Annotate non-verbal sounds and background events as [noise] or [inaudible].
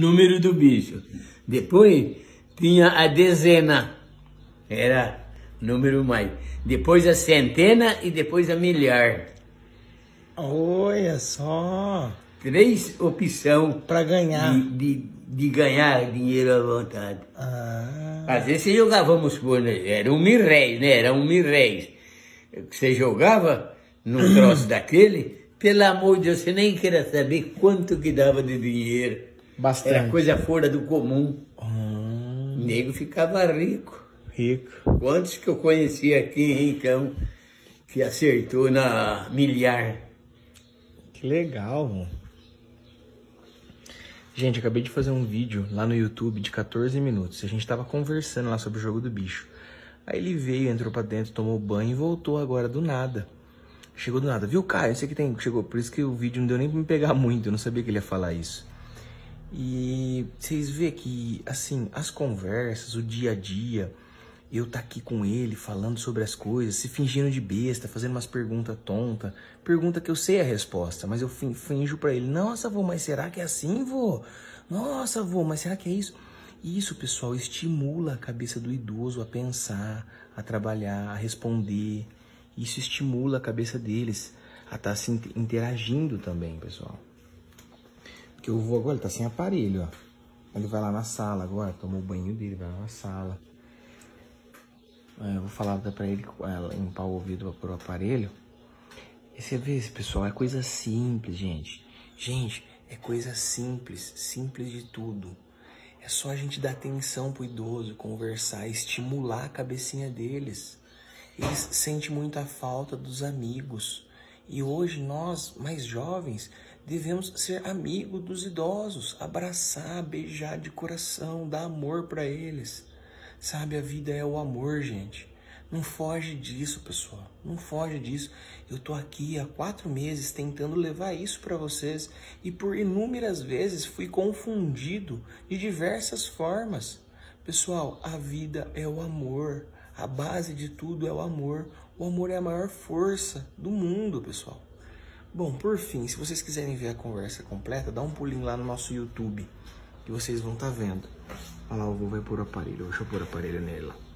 número do bicho. Depois tinha a dezena, era número mais. Depois a centena e depois a milhar. Olha só. Três opções para ganhar. De, de, de, ganhar dinheiro à vontade. Ah. Às vezes você jogava, vamos supor, né? era um mil réis, né? Era um mil réis. Você jogava num [clears throat] troço daquele, pelo amor de Deus, você nem queria saber quanto que dava de dinheiro. Bastante. Era coisa fora do comum. Hum. O nego ficava rico. Rico. Quantos que eu conheci aqui em Rincão que acertou na milhar? Que legal, mano. Gente, acabei de fazer um vídeo lá no YouTube de 14 minutos. A gente tava conversando lá sobre o jogo do bicho. Aí ele veio, entrou pra dentro, tomou banho e voltou agora do nada. Chegou do nada. Viu, Caio? Esse aqui tem. Chegou. Por isso que o vídeo não deu nem pra me pegar muito. Eu não sabia que ele ia falar isso. E vocês vê que, assim, as conversas, o dia a dia, eu tá aqui com ele falando sobre as coisas, se fingindo de besta, fazendo umas perguntas tontas, pergunta que eu sei a resposta, mas eu finjo para ele: "Nossa, vô, mas será que é assim, vô? Nossa, vô, mas será que é isso?" Isso, pessoal, estimula a cabeça do idoso a pensar, a trabalhar, a responder. Isso estimula a cabeça deles a estar tá se interagindo também, pessoal. Porque o vô agora ele tá sem aparelho, ó. Ele vai lá na sala agora, toma o banho dele, vai lá na sala. É, eu vou falar pra ele ela, limpar o ouvido por aparelho. E você vê, pessoal, é coisa simples, gente. Gente, é coisa simples, simples de tudo. É só a gente dar atenção pro idoso, conversar, estimular a cabecinha deles. Eles sentem muita falta dos amigos. E hoje nós, mais jovens, devemos ser amigos dos idosos, abraçar, beijar de coração, dar amor para eles. Sabe, a vida é o amor, gente. Não foge disso, pessoal. Não foge disso. Eu tô aqui há quatro meses tentando levar isso para vocês e por inúmeras vezes fui confundido de diversas formas. Pessoal, a vida é o amor. A base de tudo é o amor. O amor é a maior força do mundo, pessoal. Bom, por fim, se vocês quiserem ver a conversa completa, dá um pulinho lá no nosso YouTube, que vocês vão estar tá vendo. Olha lá, o vovô vai pôr o aparelho. Deixa eu pôr o aparelho nele lá.